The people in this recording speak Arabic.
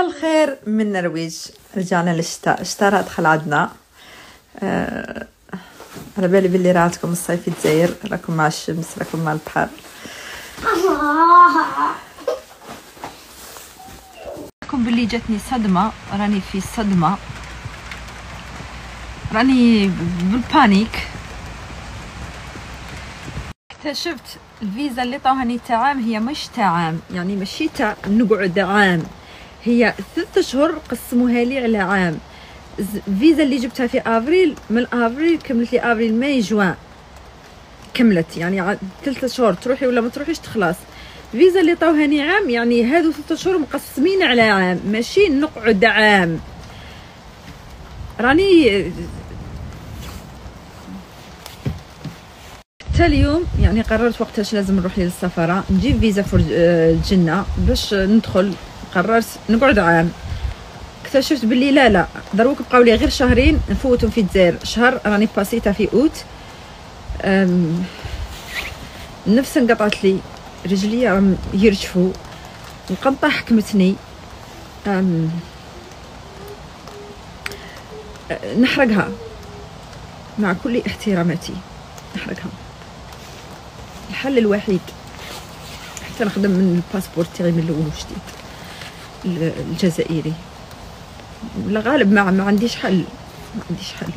الخير من النرويج رجعنا للشتاء. الشتاء راه دخل عندنا. آه على بالي بلي راه عندكم الصيف في الجزائر راكم مع الشمس راكم مع البحر. لكم باللي جاتني صدمة. راني في صدمة. راني بالبانيك. اكتشفت الفيزا اللي طاوهاني تاع عام هي مش تاع عام. يعني ماشي تاع نقعد عام. هي ثلاثة شهور قسموها لي على عام. الفيزا اللي جبتها في أفريل من أفريل كملت لي أفريل ماي جوان. كملت يعني ثلاثة شهور تروحي ولا ما تروحيش تخلص. فيزا اللي عطاوهالي عام يعني هادو ثلاثة شهور مقسمين على عام ماشي نقعد عام. راني حتى اليوم يعني قررت وقتاش لازم نروح للسفارة نجيب فيزا فور urgence باش ندخل قررت نقعد عام. اكتشفت باللي لا لا. دروك بقاو لي غير شهرين نفوتهم في الجزائر. شهر راني باسيتا في أوت. النفس انقطعت لي. رجلي راهم يرجفوا. القنطه حكمتني. أم نحرقها. مع كل احتراماتي نحرقها. الحل الوحيد. حتى نخدم من الباسبور تاعي من الأول وجديد. الجزائري. لا غالب ما, ما عنديش حل. ما عنديش حل.